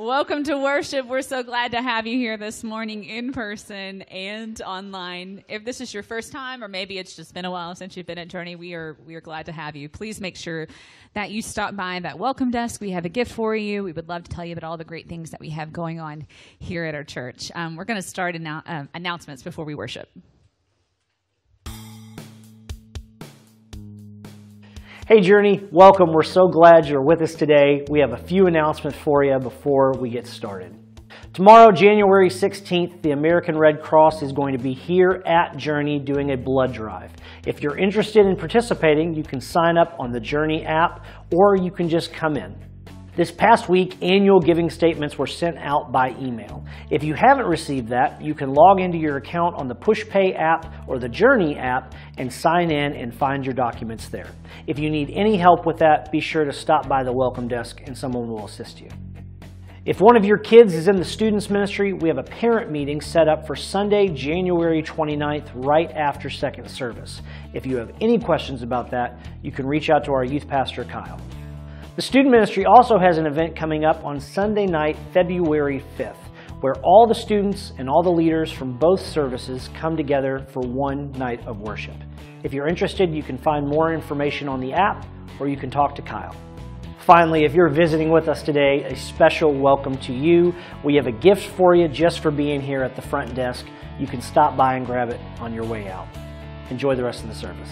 Welcome to worship. We're so glad to have you here this morning in person and online. If this is your first time, or maybe it's just been a while since you've been at Journey, we are we are glad to have you. Please make sure that you stop by that welcome desk. We have a gift for you. We would love to tell you about all the great things that we have going on here at our church. Um, we're going to start annou- uh, announcements before we worship. Hey Journey, welcome. We're so glad you're with us today. We have a few announcements for you before we get started. Tomorrow, January 16th, the American Red Cross is going to be here at Journey doing a blood drive. If you're interested in participating, you can sign up on the Journey app or you can just come in. This past week, annual giving statements were sent out by email. If you haven't received that, you can log into your account on the PushPay app or the Journey app and sign in and find your documents there. If you need any help with that, be sure to stop by the welcome desk and someone will assist you. If one of your kids is in the students ministry, we have a parent meeting set up for Sunday, January 29th, right after second service. If you have any questions about that, you can reach out to our youth pastor, Kyle. The student ministry also has an event coming up on Sunday night, February 5th, where all the students and all the leaders from both services come together for one night of worship. If you're interested, you can find more information on the app or you can talk to Kyle. Finally, if you're visiting with us today, a special welcome to you. We have a gift for you just for being here at the front desk. You can stop by and grab it on your way out. Enjoy the rest of the service.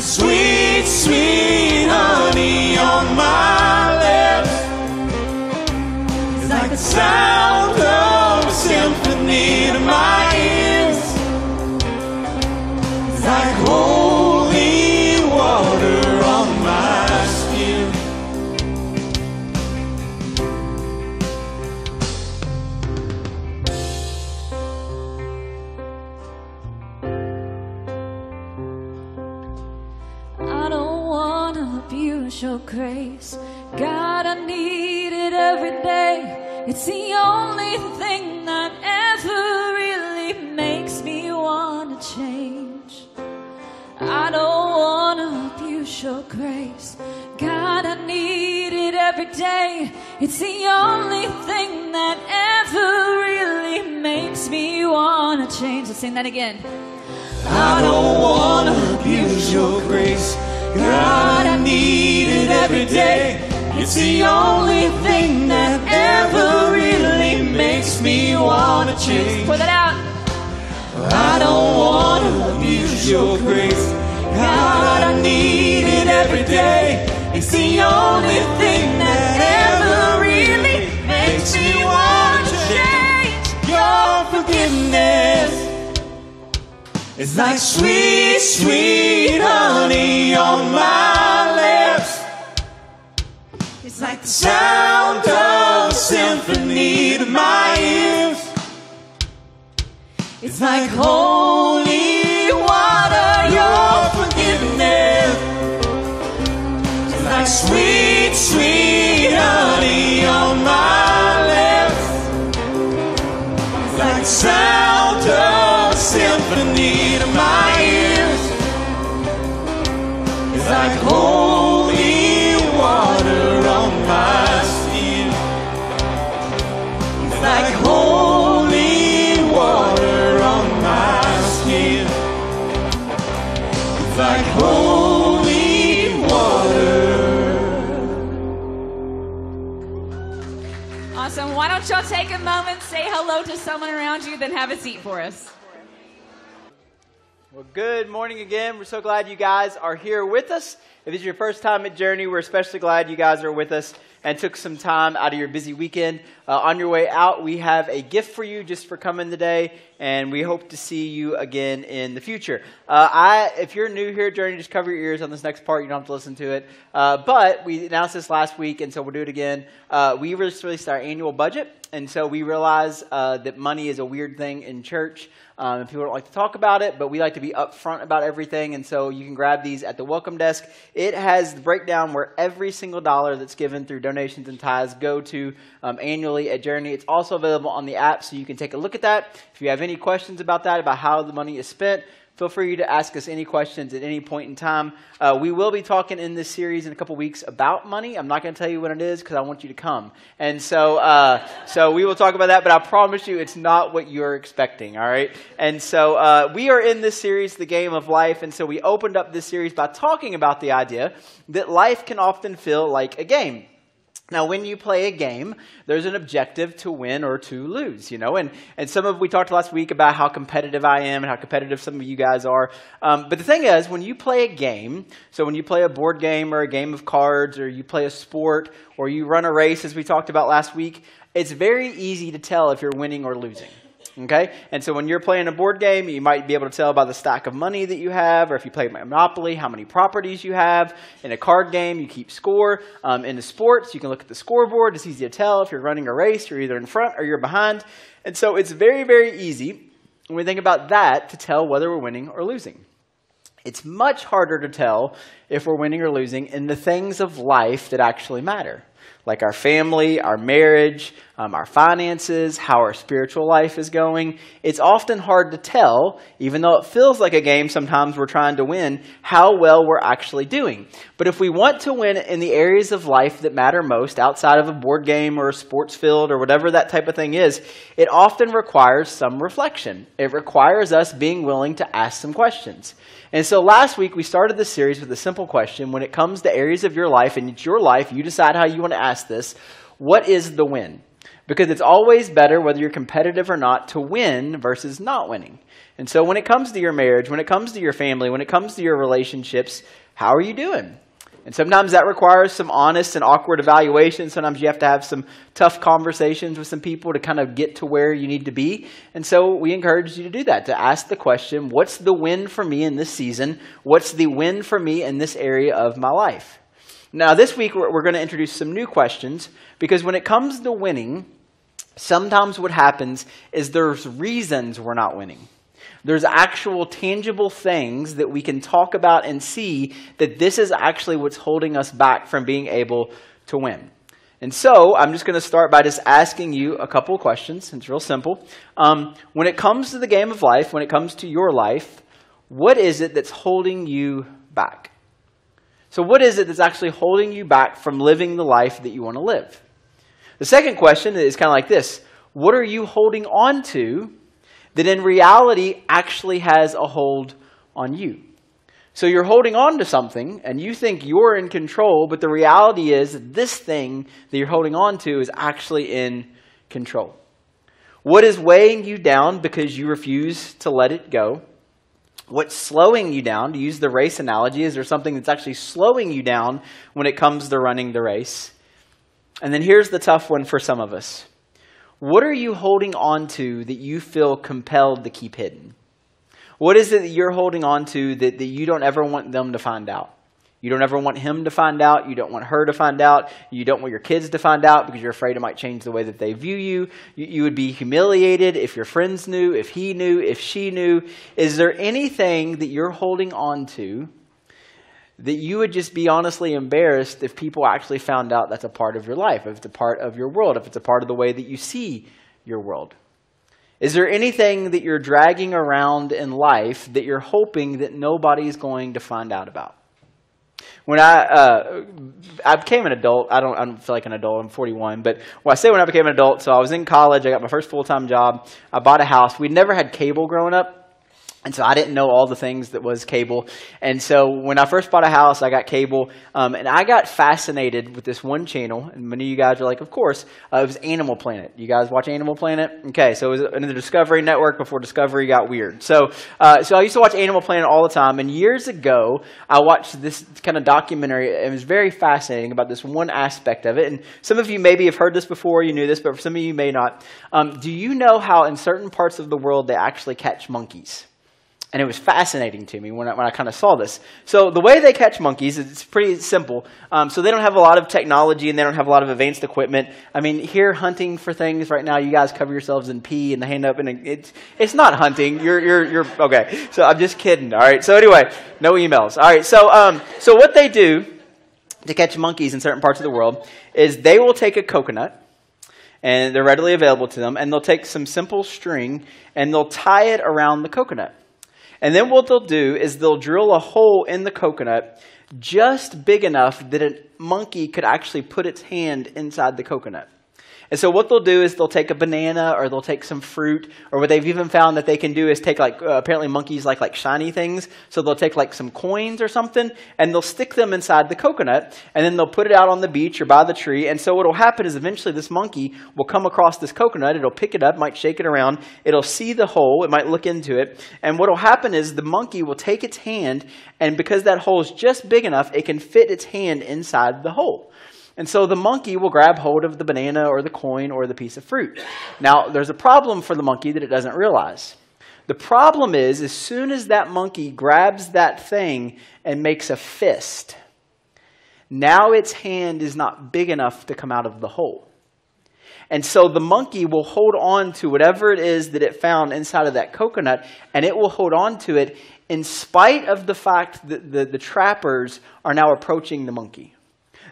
Sweet, sweet It's the only thing that ever really makes me wanna change. I don't wanna abuse your grace. God, I need it every day. It's the only thing that ever really makes me wanna change. Let's sing that again. I don't wanna abuse your grace. God, I need it every day. It's the only thing that ever really makes me wanna change. Pour that out. I don't wanna abuse your grace. God, I need it every day. It's the only thing that ever really makes me wanna change. Your forgiveness. It's like sweet, sweet honey on my. It's like the sound of a symphony to my ears. It's like holy water, your forgiveness. It's like sweet, sweet say hello to someone around you, then have a seat for us. Well, good morning again. We're so glad you guys are here with us. If is your first time at Journey, we're especially glad you guys are with us and took some time out of your busy weekend. Uh, on your way out, we have a gift for you just for coming today, and we hope to see you again in the future. Uh, I, if you're new here Journey, just cover your ears on this next part. You don't have to listen to it. Uh, but we announced this last week, and so we'll do it again. Uh, we released our annual budget, and so we realize uh, that money is a weird thing in church. Um, people don't like to talk about it, but we like to be upfront about everything. And so you can grab these at the welcome desk. It has the breakdown where every single dollar that's given through donations and tithes go to um, annually at Journey. It's also available on the app, so you can take a look at that. If you have any questions about that, about how the money is spent, feel free to ask us any questions at any point in time. Uh, we will be talking in this series in a couple weeks about money. I'm not going to tell you what it is because I want you to come. And so, uh, so we will talk about that, but I promise you it's not what you're expecting, all right? And so uh, we are in this series, The Game of Life, and so we opened up this series by talking about the idea that life can often feel like a game. Now, when you play a game, there's an objective to win or to lose, you know. And, and some of we talked last week about how competitive I am and how competitive some of you guys are. Um, but the thing is, when you play a game, so when you play a board game or a game of cards or you play a sport or you run a race, as we talked about last week, it's very easy to tell if you're winning or losing. Okay? And so when you're playing a board game, you might be able to tell by the stack of money that you have, or if you play Monopoly, how many properties you have. In a card game, you keep score. Um, in the sports, you can look at the scoreboard. It's easy to tell if you're running a race, you're either in front or you're behind. And so it's very, very easy when we think about that to tell whether we're winning or losing. It's much harder to tell if we're winning or losing in the things of life that actually matter like our family, our marriage, um, our finances, how our spiritual life is going. It's often hard to tell, even though it feels like a game sometimes we're trying to win, how well we're actually doing. But if we want to win in the areas of life that matter most, outside of a board game or a sports field or whatever that type of thing is, it often requires some reflection. It requires us being willing to ask some questions. And so last week we started this series with a simple question. When it comes to areas of your life, and it's your life, you decide how you want to ask this what is the win? Because it's always better, whether you're competitive or not, to win versus not winning. And so when it comes to your marriage, when it comes to your family, when it comes to your relationships, how are you doing? And sometimes that requires some honest and awkward evaluation. Sometimes you have to have some tough conversations with some people to kind of get to where you need to be. And so we encourage you to do that, to ask the question what's the win for me in this season? What's the win for me in this area of my life? Now, this week we're, going to introduce some new questions because when it comes to winning, sometimes what happens is there's reasons we're not winning. There's actual tangible things that we can talk about and see that this is actually what's holding us back from being able to win. And so I'm just going to start by just asking you a couple of questions. It's real simple. Um, when it comes to the game of life, when it comes to your life, what is it that's holding you back? So, what is it that's actually holding you back from living the life that you want to live? The second question is kind of like this What are you holding on to that in reality actually has a hold on you? So you're holding on to something and you think you're in control, but the reality is this thing that you're holding on to is actually in control. What is weighing you down because you refuse to let it go? What's slowing you down? To use the race analogy, is there something that's actually slowing you down when it comes to running the race? And then here's the tough one for some of us. What are you holding on to that you feel compelled to keep hidden? What is it that you're holding on to that, that you don't ever want them to find out? You don't ever want him to find out. You don't want her to find out. You don't want your kids to find out because you're afraid it might change the way that they view you. You, you would be humiliated if your friends knew, if he knew, if she knew. Is there anything that you're holding on to that you would just be honestly embarrassed if people actually found out that's a part of your life, if it's a part of your world, if it's a part of the way that you see your world? Is there anything that you're dragging around in life that you're hoping that nobody's going to find out about? When I uh, I became an adult, I don't I don't feel like an adult. I'm 41, but when I say when I became an adult, so I was in college. I got my first full time job. I bought a house. We'd never had cable growing up. And so I didn't know all the things that was cable. And so when I first bought a house, I got cable. Um, and I got fascinated with this one channel. And many of you guys are like, of course, uh, it was Animal Planet. You guys watch Animal Planet? Okay, so it was in the Discovery Network before Discovery got weird. So, uh, so I used to watch Animal Planet all the time. And years ago, I watched this kind of documentary. It was very fascinating about this one aspect of it. And some of you maybe have heard this before, you knew this, but for some of you may not. Um, do you know how in certain parts of the world they actually catch monkeys? And it was fascinating to me when I, when I kind of saw this. So, the way they catch monkeys is pretty simple. Um, so, they don't have a lot of technology and they don't have a lot of advanced equipment. I mean, here hunting for things right now, you guys cover yourselves in pee and the hand up, and it's, it's not hunting. You're, you're, you're, okay. So, I'm just kidding. All right. So, anyway, no emails. All right. So, um, so what they do to catch monkeys in certain parts of the world is they will take a coconut and they're readily available to them, and they'll take some simple string and they'll tie it around the coconut. And then what they'll do is they'll drill a hole in the coconut just big enough that a monkey could actually put its hand inside the coconut. And so what they'll do is they'll take a banana or they'll take some fruit, or what they've even found that they can do is take like uh, apparently monkeys like like shiny things. So they'll take like some coins or something and they'll stick them inside the coconut, and then they'll put it out on the beach or by the tree. And so what'll happen is eventually this monkey will come across this coconut. It'll pick it up, might shake it around. It'll see the hole. It might look into it, and what'll happen is the monkey will take its hand, and because that hole is just big enough, it can fit its hand inside the hole. And so the monkey will grab hold of the banana or the coin or the piece of fruit. Now, there's a problem for the monkey that it doesn't realize. The problem is, as soon as that monkey grabs that thing and makes a fist, now its hand is not big enough to come out of the hole. And so the monkey will hold on to whatever it is that it found inside of that coconut, and it will hold on to it in spite of the fact that the, the trappers are now approaching the monkey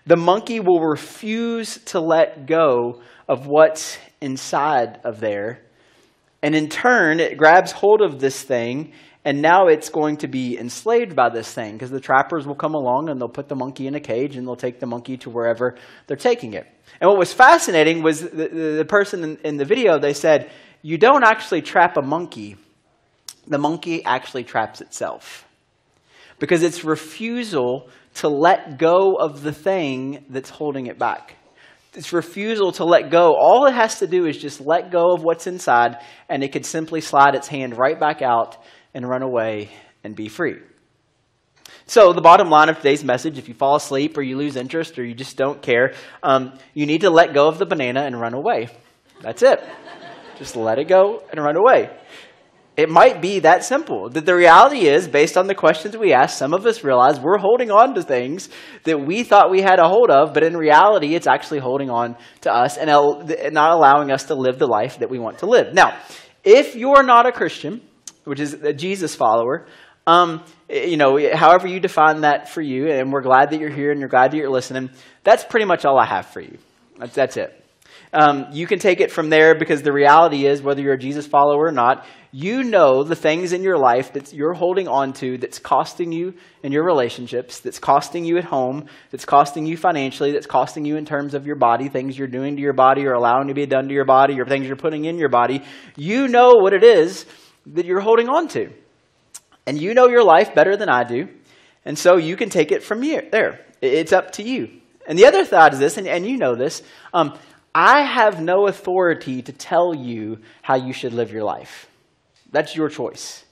the monkey will refuse to let go of what's inside of there. And in turn, it grabs hold of this thing, and now it's going to be enslaved by this thing because the trappers will come along and they'll put the monkey in a cage and they'll take the monkey to wherever they're taking it. And what was fascinating was the, the, the person in, in the video, they said, You don't actually trap a monkey, the monkey actually traps itself because its refusal to let go of the thing that's holding it back. Its refusal to let go, all it has to do is just let go of what's inside, and it could simply slide its hand right back out and run away and be free. So, the bottom line of today's message if you fall asleep or you lose interest or you just don't care, um, you need to let go of the banana and run away. That's it. just let it go and run away. It might be that simple. That the reality is, based on the questions we ask, some of us realize we're holding on to things that we thought we had a hold of, but in reality, it's actually holding on to us and not allowing us to live the life that we want to live. Now, if you're not a Christian, which is a Jesus follower, um, you know, however you define that for you, and we're glad that you're here and you're glad that you're listening, that's pretty much all I have for you. That's, that's it. Um, you can take it from there because the reality is, whether you're a Jesus follower or not, you know the things in your life that you're holding on to that's costing you in your relationships, that's costing you at home, that's costing you financially, that's costing you in terms of your body, things you're doing to your body or allowing to be done to your body, or things you're putting in your body. You know what it is that you're holding on to. And you know your life better than I do. And so you can take it from here, there. It's up to you. And the other thought is this, and, and you know this um, I have no authority to tell you how you should live your life. That's your choice.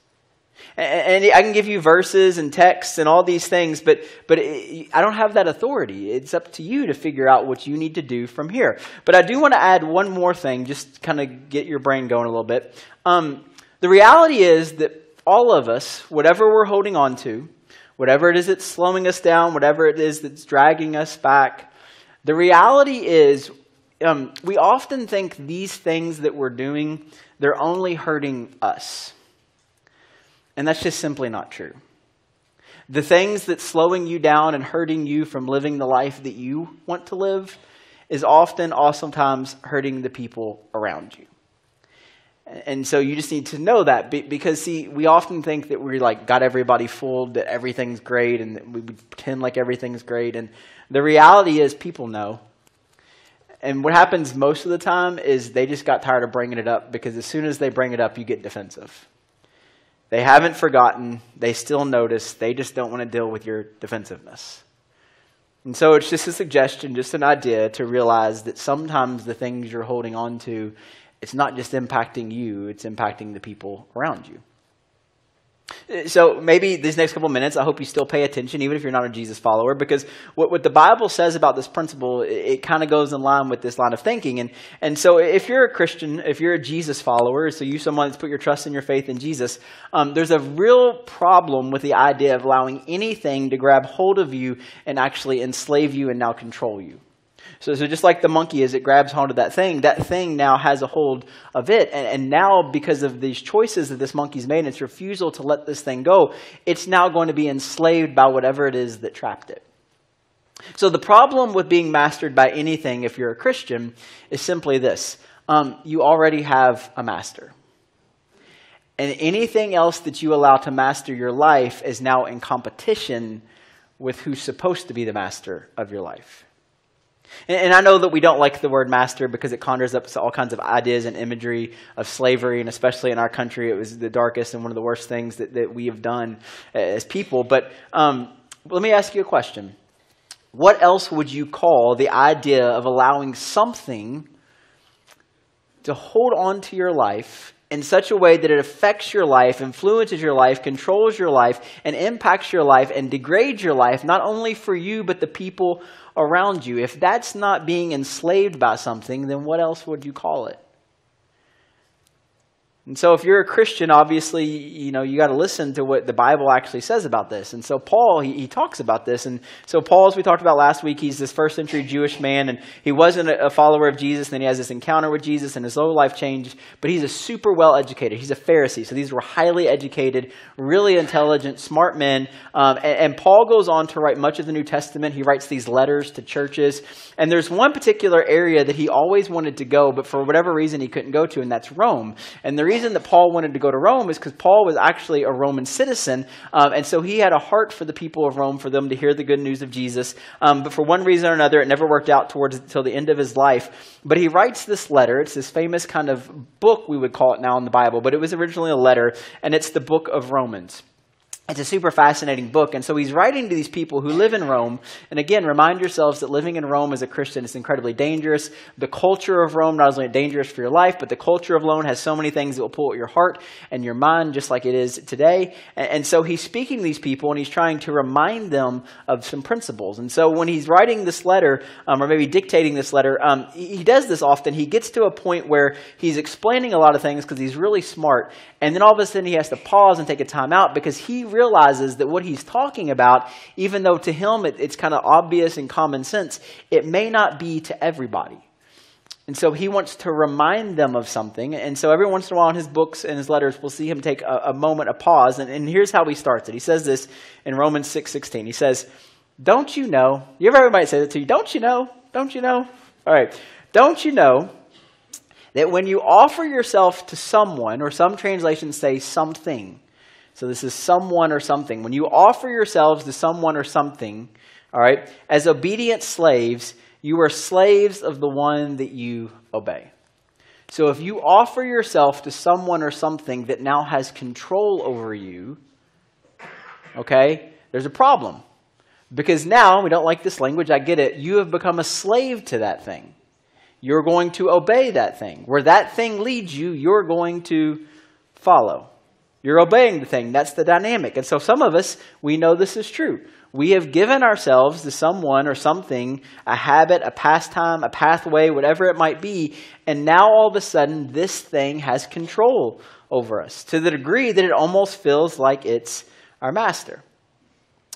And I can give you verses and texts and all these things, but, but I don't have that authority. It's up to you to figure out what you need to do from here. But I do want to add one more thing, just kind of get your brain going a little bit. Um, the reality is that all of us, whatever we're holding on to, whatever it is that's slowing us down, whatever it is that's dragging us back, the reality is um, we often think these things that we're doing, they're only hurting us. And that's just simply not true. The things that's slowing you down and hurting you from living the life that you want to live is often, oftentimes, hurting the people around you. And so you just need to know that because, see, we often think that we like got everybody fooled, that everything's great, and we pretend like everything's great. And the reality is, people know. And what happens most of the time is they just got tired of bringing it up because as soon as they bring it up, you get defensive. They haven't forgotten. They still notice. They just don't want to deal with your defensiveness. And so it's just a suggestion, just an idea to realize that sometimes the things you're holding on to, it's not just impacting you, it's impacting the people around you. So maybe these next couple minutes, I hope you still pay attention, even if you're not a Jesus follower, because what, what the Bible says about this principle, it, it kind of goes in line with this line of thinking. And, and so if you're a Christian, if you're a Jesus follower, so you someone that's put your trust and your faith in Jesus, um, there's a real problem with the idea of allowing anything to grab hold of you and actually enslave you and now control you. So, so just like the monkey, as it grabs hold of that thing, that thing now has a hold of it. And, and now, because of these choices that this monkey's made and its refusal to let this thing go, it's now going to be enslaved by whatever it is that trapped it. So the problem with being mastered by anything, if you're a Christian, is simply this um, you already have a master. And anything else that you allow to master your life is now in competition with who's supposed to be the master of your life. And, I know that we don't like the word master because it conjures up all kinds of ideas and imagery of slavery, and especially in our country, it was the darkest and one of the worst things that, that we have done as people. But um, let me ask you a question. What else would you call the idea of allowing something to hold on to your life in such a way that it affects your life, influences your life, controls your life, and impacts your life and degrades your life, not only for you, but the people around you. If that's not being enslaved by something, then what else would you call it? And so if you're a Christian, obviously, you know, you got to listen to what the Bible actually says about this. And so Paul, he, he, talks about this. And so Paul, as we talked about last week, he's this first century Jewish man, and he wasn't a, follower of Jesus. And then he has this encounter with Jesus, and his whole life changed. But he's a super well educated. He's a Pharisee. So these were highly educated, really intelligent, smart men. Um, and, and Paul goes on to write much of the New Testament. He writes these letters to churches. And there's one particular area that he always wanted to go, but for whatever reason he couldn't go to, and that's Rome. And the reason that Paul wanted to go to Rome is because Paul was actually a Roman citizen, um, and so he had a heart for the people of Rome, for them to hear the good news of Jesus. Um, but for one reason or another, it never worked out towards until the end of his life. But he writes this letter. It's this famous kind of book, we would call it now in the Bible, but it was originally a letter, and it's the book of Romans. It's a super fascinating book. And so he's writing to these people who live in Rome. And again, remind yourselves that living in Rome as a Christian is incredibly dangerous. The culture of Rome not only dangerous for your life, but the culture of Rome has so many things that will pull at your heart and your mind, just like it is today. And, so he's speaking to these people and he's trying to remind them of some principles. And so when he's writing this letter, um, or maybe dictating this letter, um, he does this often. He gets to a point where he's explaining a lot of things because he's really smart. And then all of a sudden he has to pause and take a time out because he realizes that what he's talking about, even though to him it, it's kind of obvious and common sense, it may not be to everybody. And so he wants to remind them of something. And so every once in a while in his books and his letters, we'll see him take a, a moment, a pause. And, and, here's how he starts it. He says this in Romans 6 16. He says, Don't you know? You ever everybody say that to you? Don't you know? Don't you know? All right. Don't you know that when you offer yourself to someone, or some translations say something, so this is someone or something, when you offer yourselves to someone or something, all right, as obedient slaves, you are slaves of the one that you obey. So if you offer yourself to someone or something that now has control over you, okay, there's a problem. Because now, we don't like this language, I get it, you have become a slave to that thing you're going to obey that thing. Where that thing leads you, you're going to follow. You're obeying the thing. That's the dynamic. And so some of us, we know this is true. We have given ourselves to someone or something, a habit, a pastime, a pathway, whatever it might be, and now all of a sudden this thing has control over us to the degree that it almost feels like it's our master.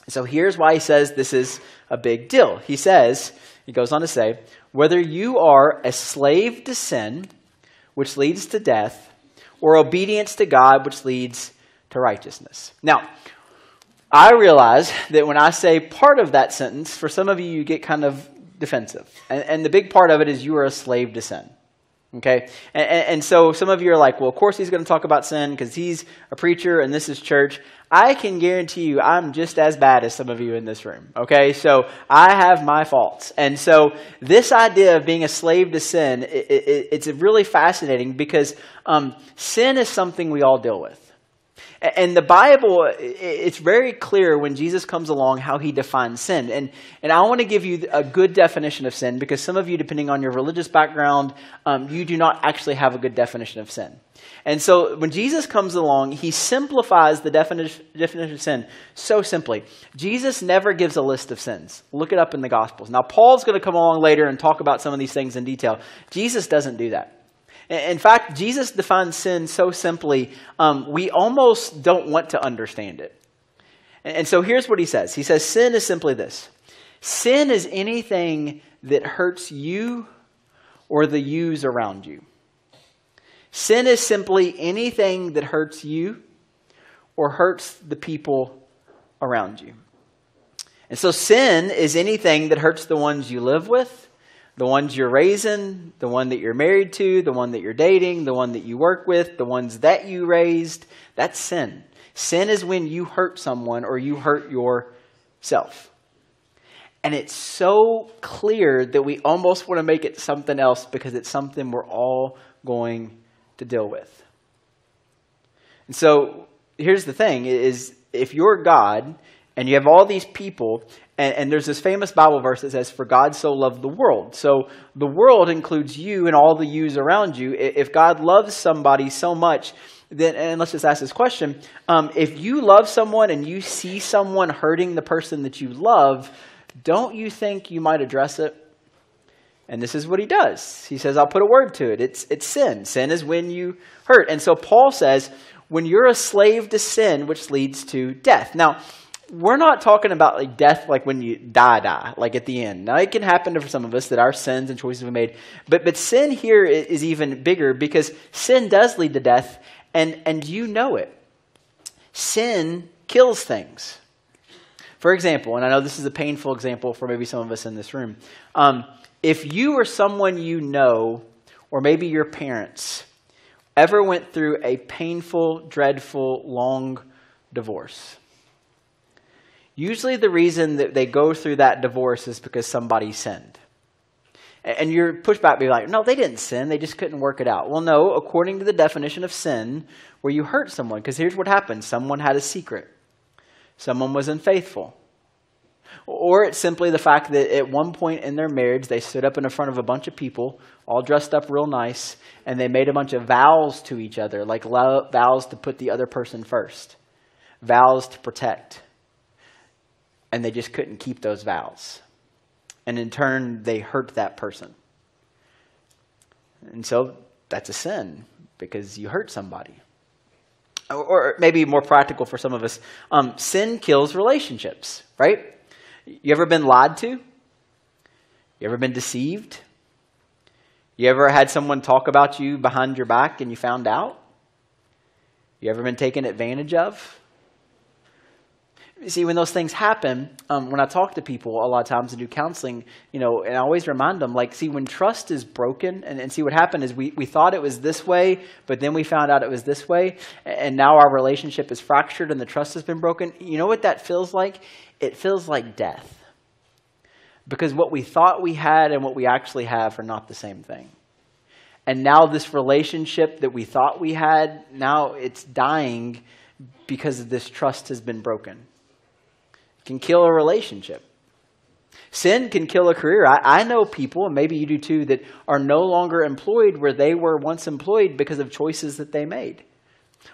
So here's why he says this is a big deal. He says, he goes on to say, whether you are a slave to sin, which leads to death, or obedience to God, which leads to righteousness. Now, I realize that when I say part of that sentence, for some of you, you get kind of defensive. And, and the big part of it is you are a slave to sin. Okay? And, and, so some of you are like, well, of course he's going to talk about sin because he's a preacher and this is church. I can guarantee you I'm just as bad as some of you in this room. Okay? So I have my faults. And so this idea of being a slave to sin, it, it, it's really fascinating because um, sin is something we all deal with. And the Bible, it's very clear when Jesus comes along how he defines sin. And, and I want to give you a good definition of sin because some of you, depending on your religious background, um, you do not actually have a good definition of sin. And so when Jesus comes along, he simplifies the definition, definition of sin so simply. Jesus never gives a list of sins. Look it up in the Gospels. Now, Paul's going to come along later and talk about some of these things in detail. Jesus doesn't do that. In fact, Jesus defines sin so simply, um, we almost don't want to understand it. And so here's what he says He says, Sin is simply this sin is anything that hurts you or the yous around you. Sin is simply anything that hurts you or hurts the people around you. And so sin is anything that hurts the ones you live with the ones you're raising, the one that you're married to, the one that you're dating, the one that you work with, the ones that you raised. That's sin. Sin is when you hurt someone or you hurt yourself. And it's so clear that we almost want to make it something else because it's something we're all going to deal with. And so here's the thing is if you're God and you have all these people and, and, there's this famous Bible verse that says, For God so loved the world. So the world includes you and all the yous around you. If God loves somebody so much, then, and let's just ask this question um, if you love someone and you see someone hurting the person that you love, don't you think you might address it? And this is what he does. He says, I'll put a word to it. It's, it's sin. Sin is when you hurt. And so Paul says, when you're a slave to sin, which leads to death. Now, we're not talking about like death like when you die die like at the end. Now it can happen to some of us that our sins and choices we made but but sin here is even bigger because sin does lead to death and and you know it. Sin kills things. For example and i know this is a painful example for maybe some of us in this room um, if you or someone you know or maybe your parents ever went through a painful dreadful long divorce Usually, the reason that they go through that divorce is because somebody sinned. And your pushback would be like, no, they didn't sin. They just couldn't work it out. Well, no, according to the definition of sin, where you hurt someone, because here's what happened someone had a secret, someone was unfaithful. Or it's simply the fact that at one point in their marriage, they stood up in front of a bunch of people, all dressed up real nice, and they made a bunch of vows to each other, like vows to put the other person first, vows to protect and they just couldn't keep those vows. And in turn, they hurt that person. And so that's a sin because you hurt somebody. Or, maybe more practical for some of us um, sin kills relationships, right? You ever been lied to? You ever been deceived? You ever had someone talk about you behind your back and you found out? You ever been taken advantage of? See, when those things happen, um, when I talk to people a lot of times and do counseling, you know, and I always remind them, like, see, when trust is broken, and, and see what happened is we, we thought it was this way, but then we found out it was this way, and now our relationship is fractured and the trust has been broken. You know what that feels like? It feels like death. Because what we thought we had and what we actually have are not the same thing. And now this relationship that we thought we had, now it's dying because this trust has been broken can kill a relationship. Sin can kill a career. I, I, know people, and maybe you do too, that are no longer employed where they were once employed because of choices that they made.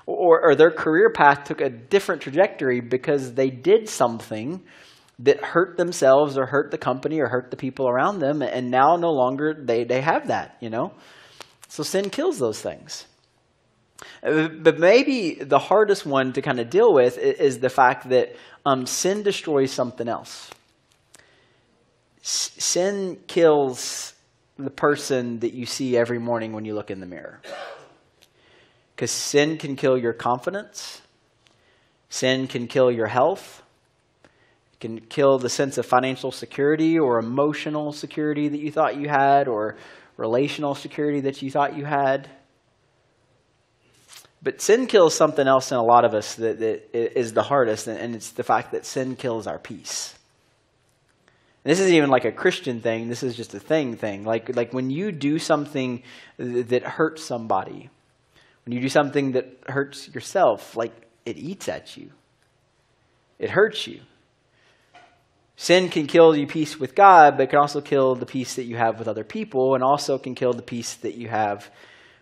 or, or their career path took a different trajectory because they did something that hurt themselves or hurt the company or hurt the people around them and now no longer they, they have that you know so sin kills those things but maybe the hardest one to kind of deal with is the fact that um, sin destroys something else. S- sin kills the person that you see every morning when you look in the mirror. Because sin can kill your confidence. Sin can kill your health. It can kill the sense of financial security or emotional security that you thought you had or relational security that you thought you had. But sin kills something else in a lot of us that, that is the hardest, and it's the fact that sin kills our peace. And this isn't even like a Christian thing, this is just a thing thing. Like, like when you do something that hurts somebody, when you do something that hurts yourself, like it eats at you, it hurts you. Sin can kill you peace with God, but it can also kill the peace that you have with other people, and also can kill the peace that you have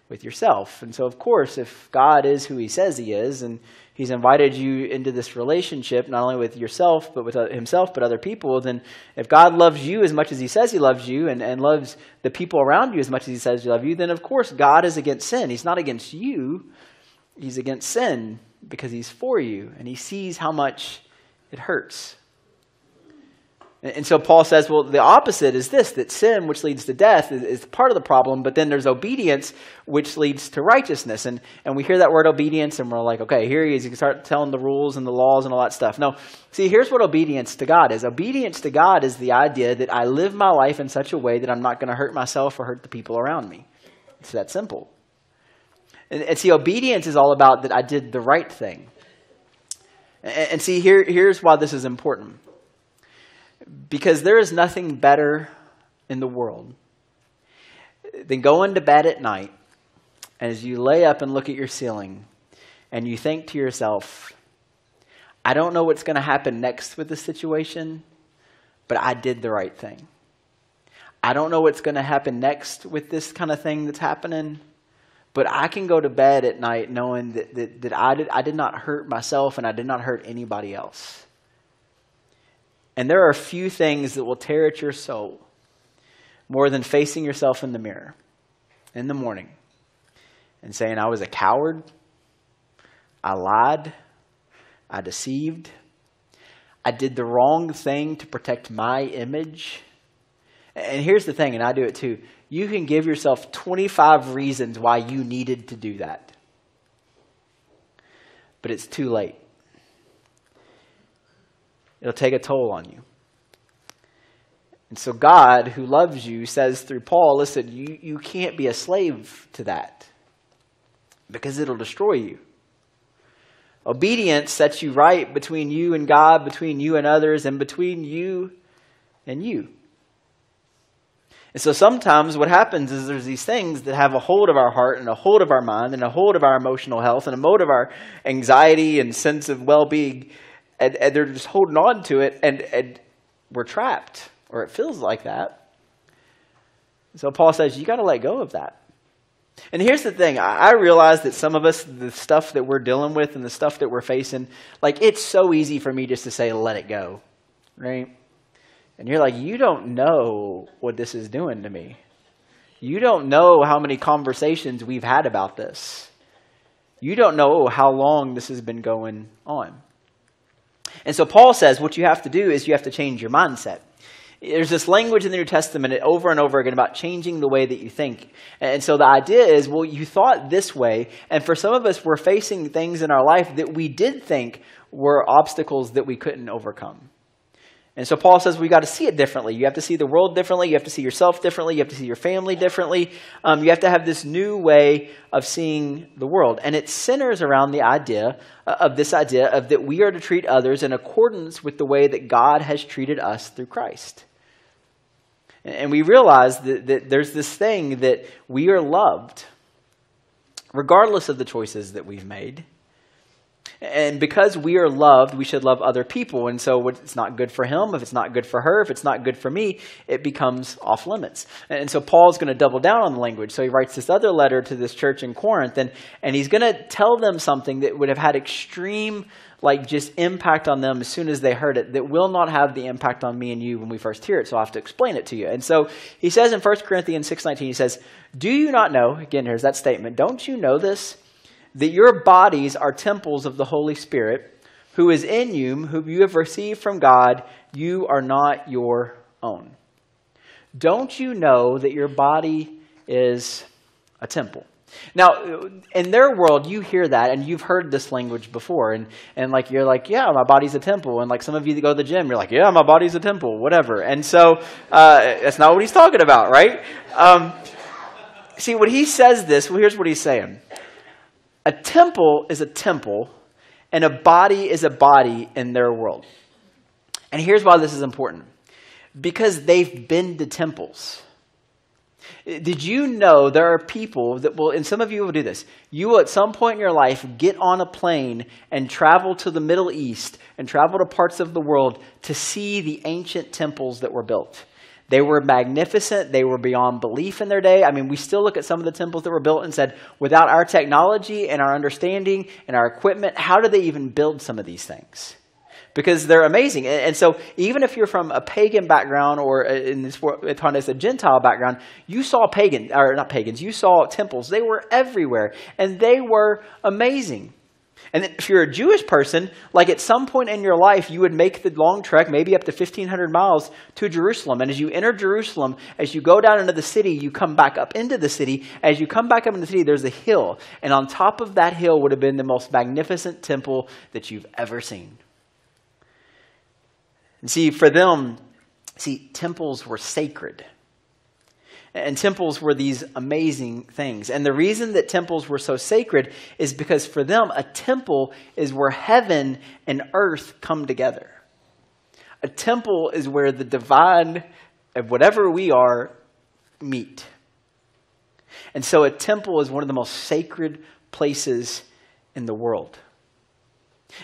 with yourself. And so, of course, if God is who He says He is, and He's invited you into this relationship, not only with yourself, but with uh, Himself, but other people, then if God loves you as much as He says He loves you, and, and loves the people around you as much as He says He loves you, then of course God is against sin. He's not against you, He's against sin because He's for you, and He sees how much it hurts. And so Paul says, well, the opposite is this that sin, which leads to death, is, part of the problem, but then there's obedience, which leads to righteousness. And, and we hear that word obedience, and we're like, okay, here he is. You can start telling the rules and the laws and all that stuff. No, see, here's what obedience to God is obedience to God is the idea that I live my life in such a way that I'm not going to hurt myself or hurt the people around me. It's that simple. And, and see, obedience is all about that I did the right thing. And, and see, here, here's why this is important because there is nothing better in the world than going to bed at night and as you lay up and look at your ceiling and you think to yourself, I don't know what's going to happen next with this situation, but I did the right thing. I don't know what's going to happen next with this kind of thing that's happening, but I can go to bed at night knowing that, that, that I, did, I did not hurt myself and I did not hurt anybody else. And there are a few things that will tear at your soul more than facing yourself in the mirror in the morning and saying, I was a coward, I lied, I deceived, I did the wrong thing to protect my image. And here's the thing, and I do it too. You can give yourself 25 reasons why you needed to do that, but it's too late. It'll take a toll on you. And so, God, who loves you, says through Paul, listen, you, you can't be a slave to that because it'll destroy you. Obedience sets you right between you and God, between you and others, and between you and you. And so sometimes what happens is there's these things that have a hold of our heart and a hold of our mind and a hold of our emotional health and a hold of our anxiety and sense of well being and, and they're just holding on to it, and, and we're trapped, or it feels like that. So Paul says, you got to let go of that. And here's the thing I, I realize that some of us, the stuff that we're dealing with and the stuff that we're facing, like it's so easy for me just to say, let it go, right? And you're like, you don't know what this is doing to me. You don't know how many conversations we've had about this. You don't know how long this has been going on. And so Paul says what you have to do is you have to change your mindset. There's this language in the New Testament over and over again about changing the way that you think. And so the idea is, well, you thought this way, and for some of us, we're facing things in our life that we did think were obstacles that we couldn't overcome. And so Paul says we got to see it differently. You have to see the world differently. You have to see yourself differently. You have to see your family differently. Um, you have to have this new way of seeing the world. And it centers around the idea uh, of this idea of that we are to treat others in accordance with the way that God has treated us through Christ. And we realize that, that there's this thing that we are loved, regardless of the choices that we've made. And because we are loved, we should love other people. And so it's not good for him, if it's not good for her, if it's not good for me, it becomes off limits. And so Paul's going to double down on the language. So he writes this other letter to this church in Corinth, and, and he's going to tell them something that would have had extreme like just impact on them as soon as they heard it that will not have the impact on me and you when we first hear it so i have to explain it to you and so he says in 1 corinthians 6.19 he says do you not know again here's that statement don't you know this that your bodies are temples of the holy spirit who is in you whom you have received from god you are not your own don't you know that your body is a temple now, in their world, you hear that and you've heard this language before. And, and like, you're like, yeah, my body's a temple. And like some of you that go to the gym, you're like, yeah, my body's a temple, whatever. And so uh, that's not what he's talking about, right? Um, see, when he says this, well, here's what he's saying a temple is a temple, and a body is a body in their world. And here's why this is important because they've been to temples. Did you know there are people that will, and some of you will do this, you will at some point in your life get on a plane and travel to the Middle East and travel to parts of the world to see the ancient temples that were built. They were magnificent. They were beyond belief in their day. I mean, we still look at some of the temples that were built and said, without our technology and our understanding and our equipment, how did they even build some of these things? because they're amazing. And, so, even if you're from a pagan background or uh, in this context, a Gentile background, you saw pagan, or not pagans, you saw temples. They were everywhere, and they were amazing. And if you're a Jewish person, like at some point in your life, you would make the long trek, maybe up to 1,500 miles to Jerusalem. And as you enter Jerusalem, as you go down into the city, you come back up into the city. As you come back up into the city, there's a hill. And on top of that hill would have been the most magnificent temple that you've ever seen. And see, for them, see, temples were sacred. And temples were these amazing things. And the reason that temples were so sacred is because for them, a temple is where heaven and earth come together. A temple is where the divine of whatever we are meet. And so a temple is one of the most sacred places in the world.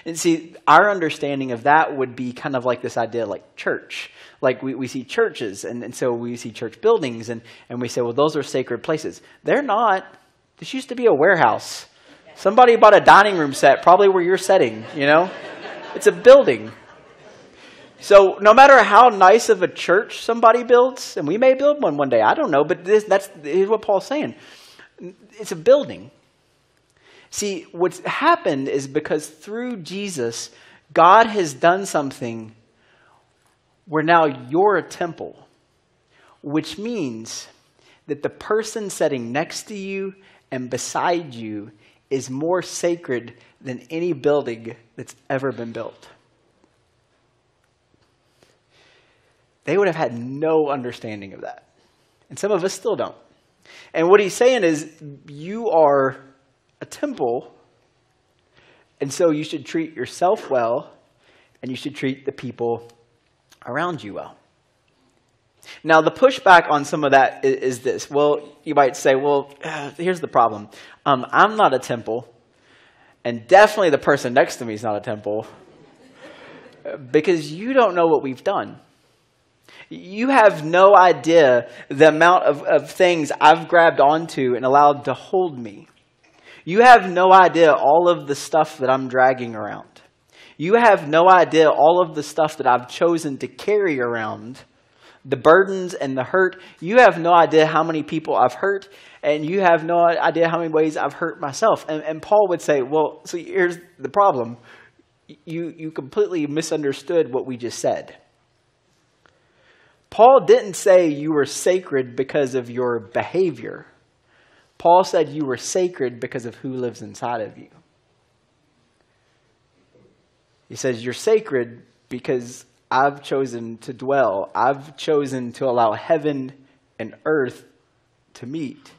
And see, our understanding of that would be kind of like this idea like church. Like we, we see churches, and, and so we see church buildings, and, and we say, well, those are sacred places. They're not. This used to be a warehouse. Somebody bought a dining room set, probably where you're setting, you know? It's a building. So no matter how nice of a church somebody builds, and we may build one one day, I don't know, but this, that's here's what Paul's saying. It's a building. See, what's happened is because through Jesus, God has done something where now you're a temple, which means that the person sitting next to you and beside you is more sacred than any building that's ever been built. They would have had no understanding of that. And some of us still don't. And what he's saying is, you are a temple, and so you should treat yourself well, and you should treat the people around you well. Now, the pushback on some of that is, is this. Well, you might say, well, uh, here's the problem. Um, I'm not a temple, and definitely the person next to me is not a temple, because you don't know what we've done. You have no idea the amount of, of things I've grabbed onto and allowed to hold me. You have no idea all of the stuff that I'm dragging around. You have no idea all of the stuff that I've chosen to carry around, the burdens and the hurt. You have no idea how many people I've hurt, and you have no idea how many ways I've hurt myself. And, and Paul would say, Well, so here's the problem. You, you completely misunderstood what we just said. Paul didn't say you were sacred because of your behavior. Paul said you were sacred because of who lives inside of you. He says, You're sacred because I've chosen to dwell, I've chosen to allow heaven and earth to meet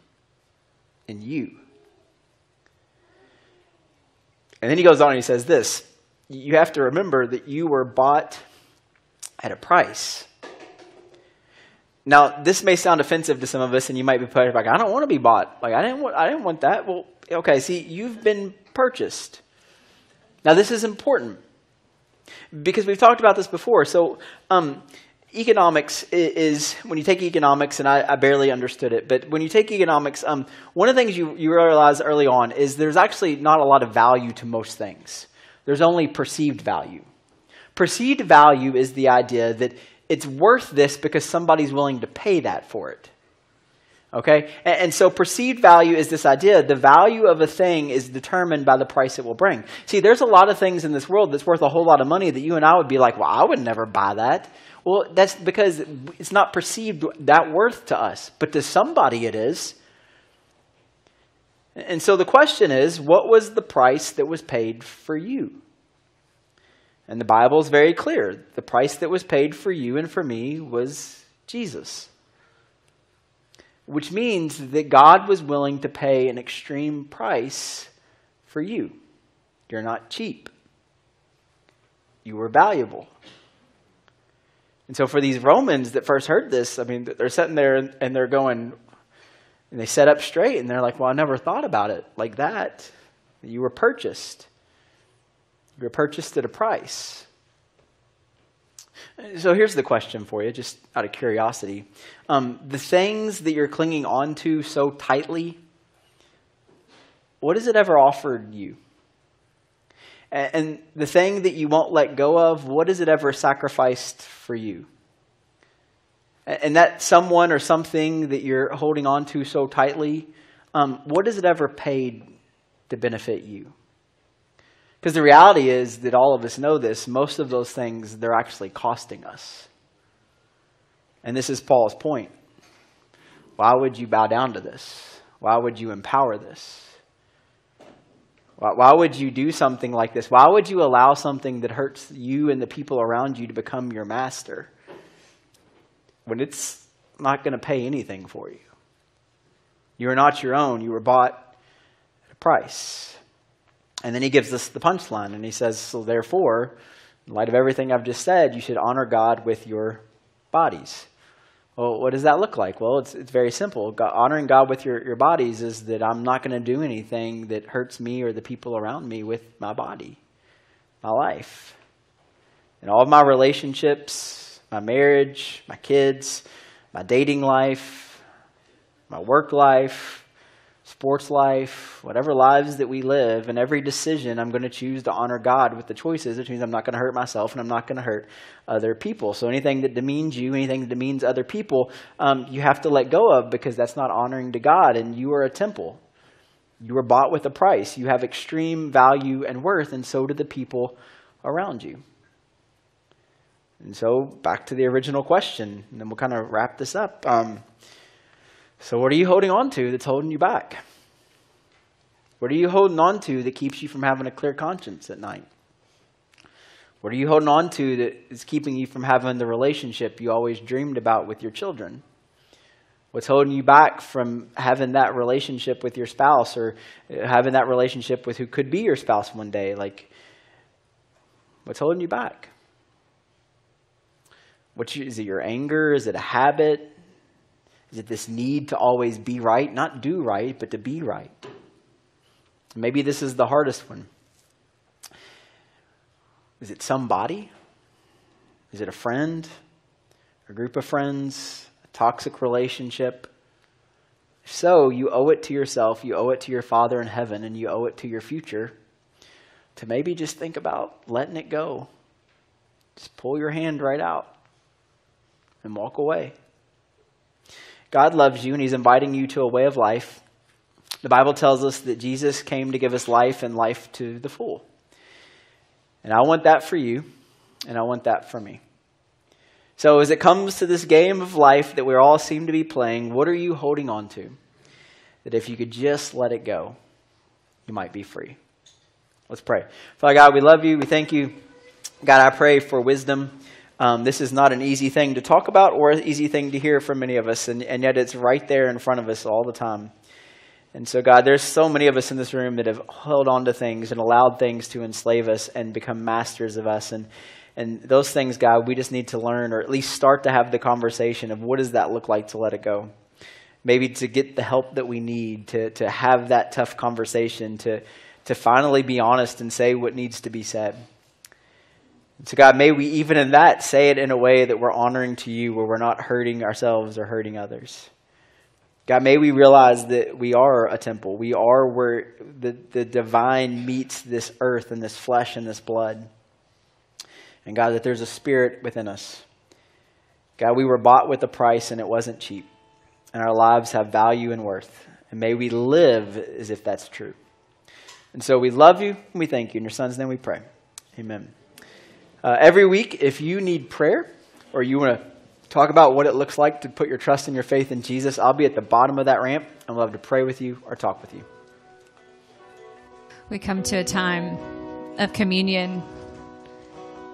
in you. And then he goes on and he says this You have to remember that you were bought at a price. Now, this may sound offensive to some of us, and you might be put, like, I don't want to be bought. Like, I didn't want, I didn't want that. Well, okay, see, you've been purchased. Now, this is important because we've talked about this before. So, um, economics is, when you take economics, and I, I, barely understood it, but when you take economics, um, one of the things you, you realize early on is there's actually not a lot of value to most things. There's only perceived value. Perceived value is the idea that it's worth this because somebody's willing to pay that for it. Okay? And, and, so perceived value is this idea the value of a thing is determined by the price it will bring. See, there's a lot of things in this world that's worth a whole lot of money that you and I would be like, well, I would never buy that. Well, that's because it's not perceived that worth to us, but to somebody it is. And so the question is what was the price that was paid for you? And the Bible is very clear. The price that was paid for you and for me was Jesus. Which means that God was willing to pay an extreme price for you. You're not cheap, you were valuable. And so, for these Romans that first heard this, I mean, they're sitting there and they're going, and they set up straight and they're like, Well, I never thought about it like that. You were purchased. You were purchased at a price. So here's the question for you, just out of curiosity. Um, the things that you're clinging on to so tightly, what has it ever offered you? And the thing that you won't let go of, what has it ever sacrificed for you? And that someone or something that you're holding on to so tightly, um, what has it ever paid to benefit you? Because the reality is that all of us know this. Most of those things, they're actually costing us. And this is Paul's point. Why would you bow down to this? Why would you empower this? Why, why would you do something like this? Why would you allow something that hurts you and the people around you to become your master when it's not going to pay anything for you? You are not your own. You were bought at a price. And then he gives us the punchline and he says, So therefore, in light of everything I've just said, you should honor God with your bodies. Well, what does that look like? Well, it's, it's very simple. God, honoring God with your, your bodies is that I'm not going to do anything that hurts me or the people around me with my body, my life. And all of my relationships, my marriage, my kids, my dating life, my work life, sports life, whatever lives that we live, and every decision, I'm going to choose to honor God with the choices, which means I'm not going to hurt myself and I'm not going to hurt other people. So anything that demeans you, anything that demeans other people, um, you have to let go of because that's not honoring to God, and you are a temple. You were bought with a price. You have extreme value and worth, and so do the people around you. And so, back to the original question, and then we'll kind of wrap this up. Um, so, what are you holding on to that's holding you back? What are you holding on to that keeps you from having a clear conscience at night? What are you holding on to that is keeping you from having the relationship you always dreamed about with your children? What's holding you back from having that relationship with your spouse or uh, having that relationship with who could be your spouse one day? Like, what's holding you back? What's, is it your anger? Is it a habit? Is it this need to always be right? Not do right, but to be right. Maybe this is the hardest one. Is it somebody? Is it a friend? A group of friends? A toxic relationship? If so, you owe it to yourself, you owe it to your Father in heaven, and you owe it to your future to maybe just think about letting it go. Just pull your hand right out and walk away. God loves you and He's inviting you to a way of life the Bible tells us that Jesus came to give us life and life to the full. And I want that for you, and I want that for me. So, as it comes to this game of life that we all seem to be playing, what are you holding on to? That if you could just let it go, you might be free. Let's pray. Father God, we love you. We thank you. God, I pray for wisdom. Um, this is not an easy thing to talk about or an easy thing to hear from many of us, and, and yet it's right there in front of us all the time. And so, God, there's so many of us in this room that have held on to things and allowed things to enslave us and become masters of us. And, and those things, God, we just need to learn or at least start to have the conversation of what does that look like to let it go. Maybe to get the help that we need, to, to have that tough conversation, to, to finally be honest and say what needs to be said. And so, God, may we even in that say it in a way that we're honoring to you, where we're not hurting ourselves or hurting others. God, may we realize that we are a temple. We are where the, the divine meets this earth and this flesh and this blood. And God, that there's a spirit within us. God, we were bought with a price and it wasn't cheap. And our lives have value and worth. And may we live as if that's true. And so we love you and we thank you. In your son's name we pray. Amen. Uh, every week, if you need prayer or you want to talk about what it looks like to put your trust and your faith in Jesus, I'll be at the bottom of that ramp and love to pray with you or talk with you. We come to a time of communion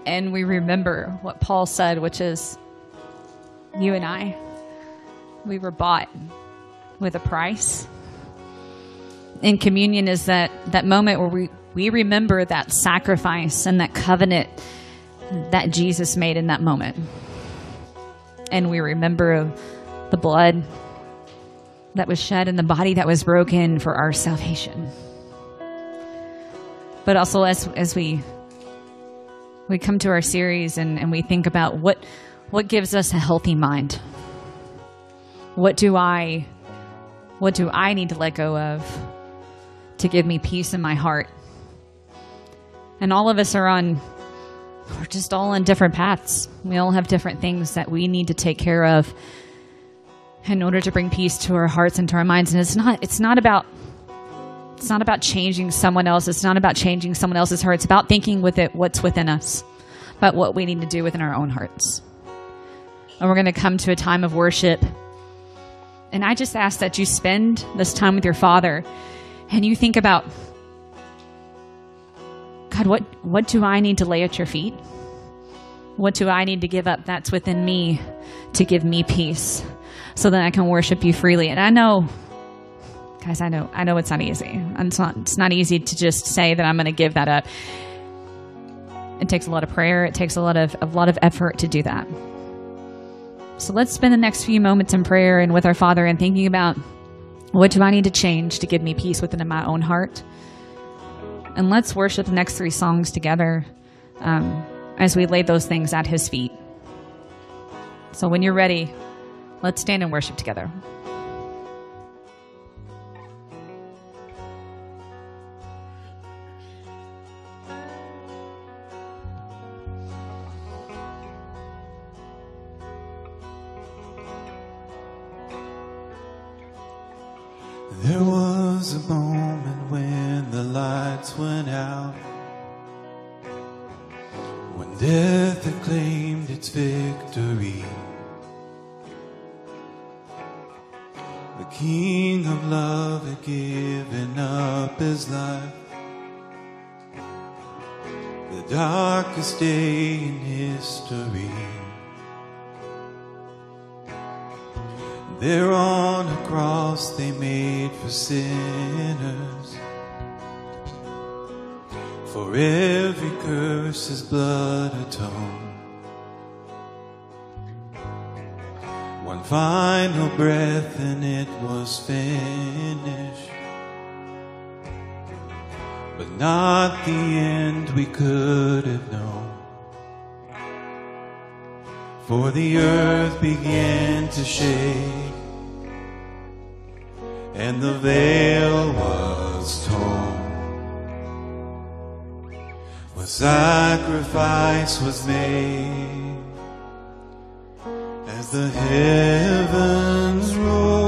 and we remember what Paul said, which is you and I, we were bought with a price. In communion is that, that moment where we, we remember that sacrifice and that covenant that Jesus made in that moment. And we remember the blood that was shed and the body that was broken for our salvation. But also as as we we come to our series and, and we think about what what gives us a healthy mind. What do I what do I need to let go of to give me peace in my heart? And all of us are on we're just all on different paths. We all have different things that we need to take care of in order to bring peace to our hearts and to our minds. And it's not it's not about it's not about changing someone else. It's not about changing someone else's heart. It's about thinking with it what's within us, about what we need to do within our own hearts. And we're going to come to a time of worship. And I just ask that you spend this time with your Father and you think about God, what, what do I need to lay at your feet? What do I need to give up that's within me to give me peace so that I can worship you freely? And I know, guys, I know, I know it's not easy. It's not, it's not easy to just say that I'm going to give that up. It takes a lot of prayer. It takes a lot of, a lot of effort to do that. So let's spend the next few moments in prayer and with our Father and thinking about what do I need to change to give me peace within my own heart? And let's worship the next three songs together um, as we lay those things at His feet. So when you're ready, let's stand and worship together. There was a moment when the lights went out, when death had claimed its victory. The King of love had given up his life. The darkest day in history. There on a cross they made for sinners. For every curse his blood atoned. One final breath and it was finished. But not the end we could have known. For the earth began to shake, and the veil was torn. When sacrifice was made, as the heavens roar.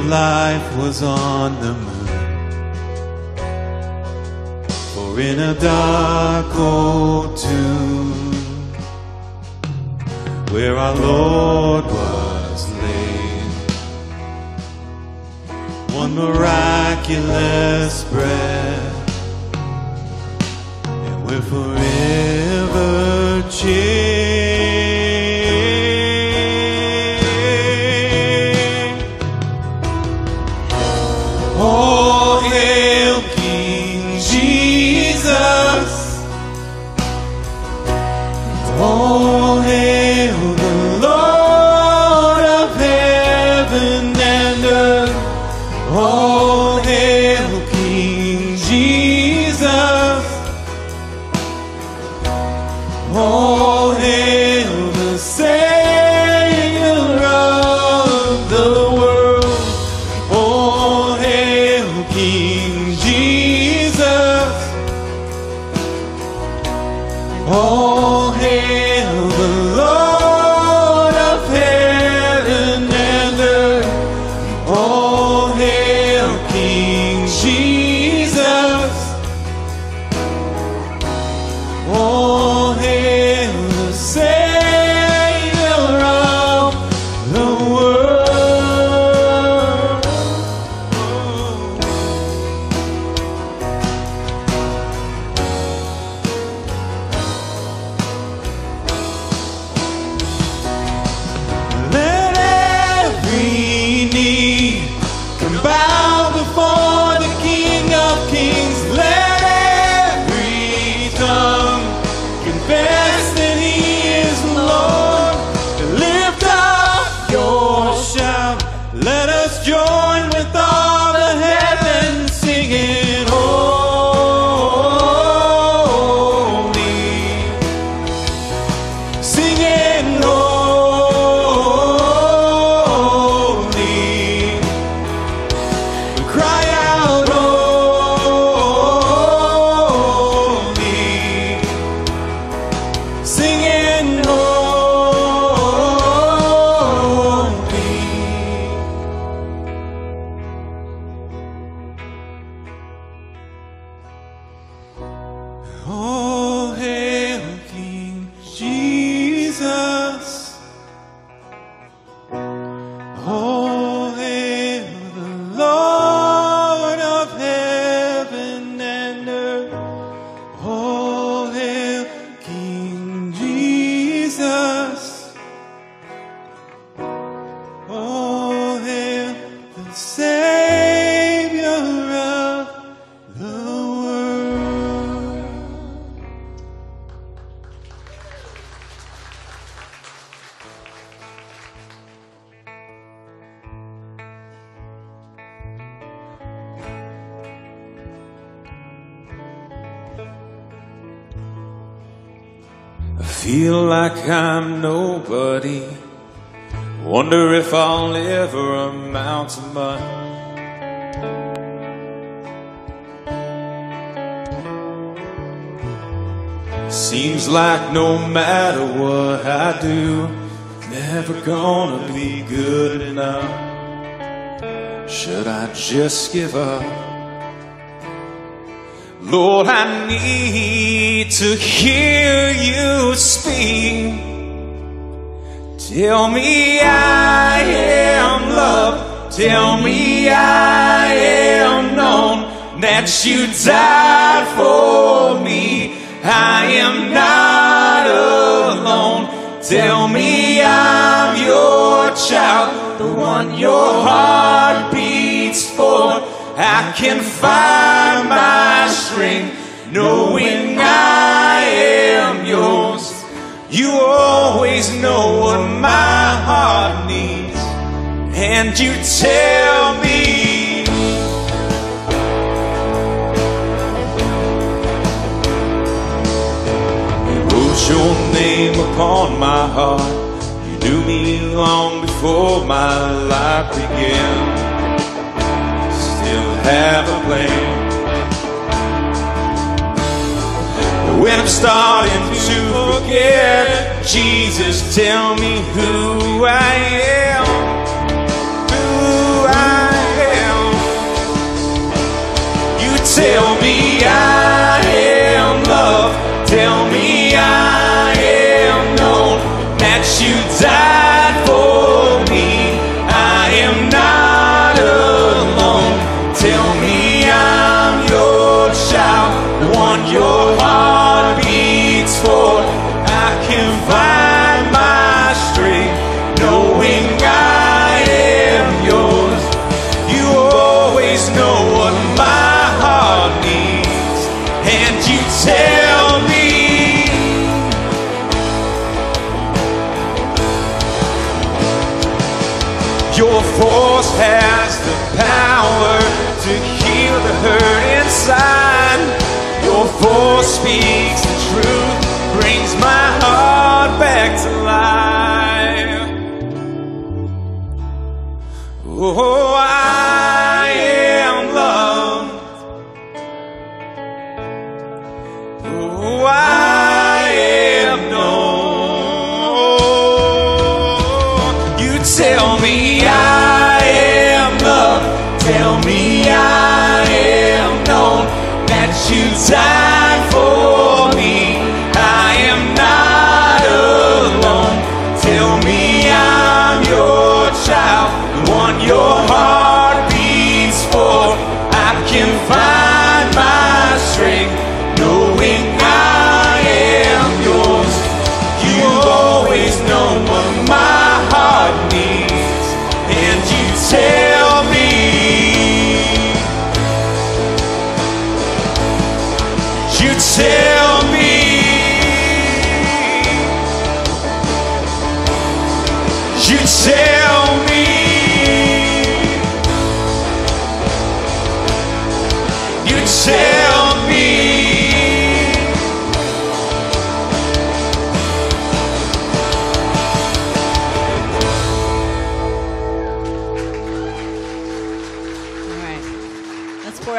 Of life was on the moon. For in a dark old tomb, where our Lord was laid, one miraculous breath, and we're forever changed. Seems like no matter what I do, never gonna be good enough. Should I just give up? Lord, I need to hear you speak. Tell me I am loved. Tell me I am known that you died for me. I am not alone. Tell me I'm your child, the one your heart beats for. I can find my strength knowing I am yours. You always know what my heart needs, and you tell me. upon my heart. You knew me long before my life began. Still have a plan. When I'm starting to forget, Jesus, tell me who I am. Who I am. You tell me I. can find.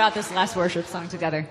out this last worship song together.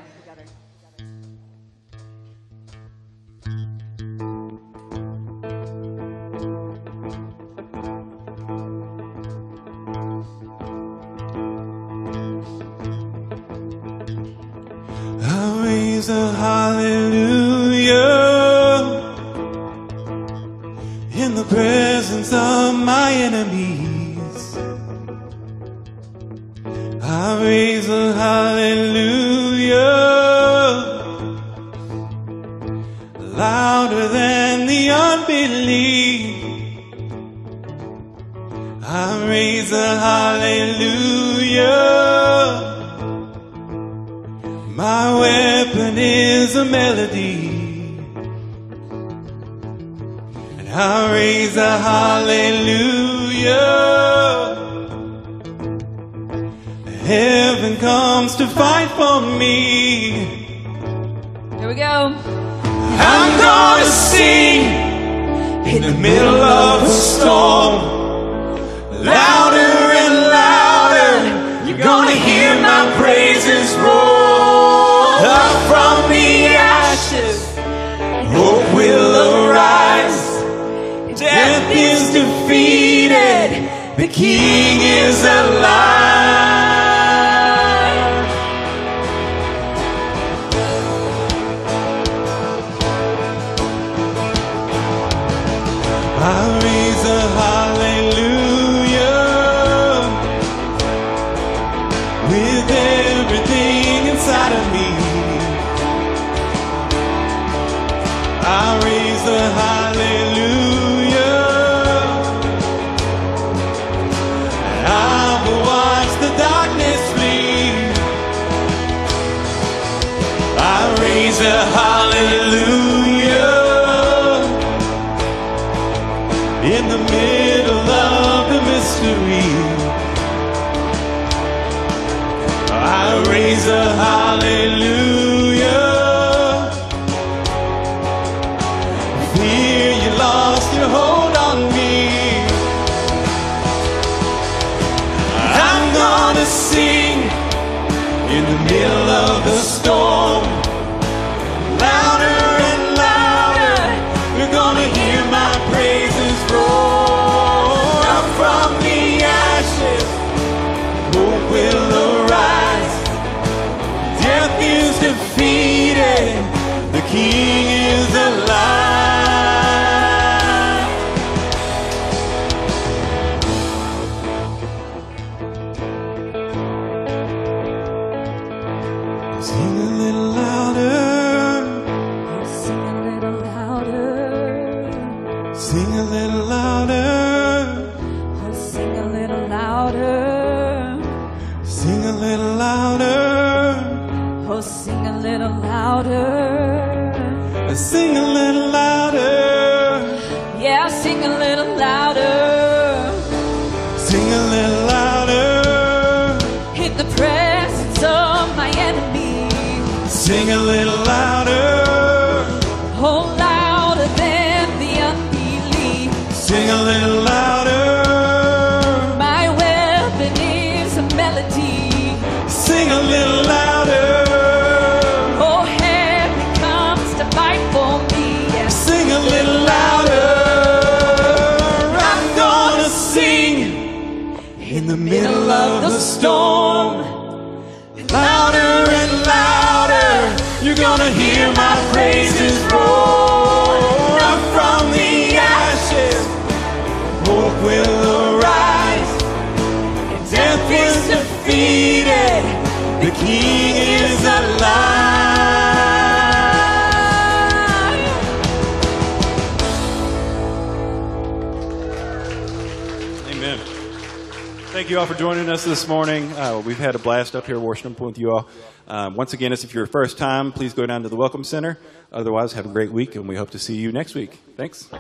thank you all for joining us this morning. Uh, we've had a blast up here worshiping with you all. Um, once again, if it's your first time, please go down to the Welcome Center. Otherwise, have a great week, and we hope to see you next week. Thanks.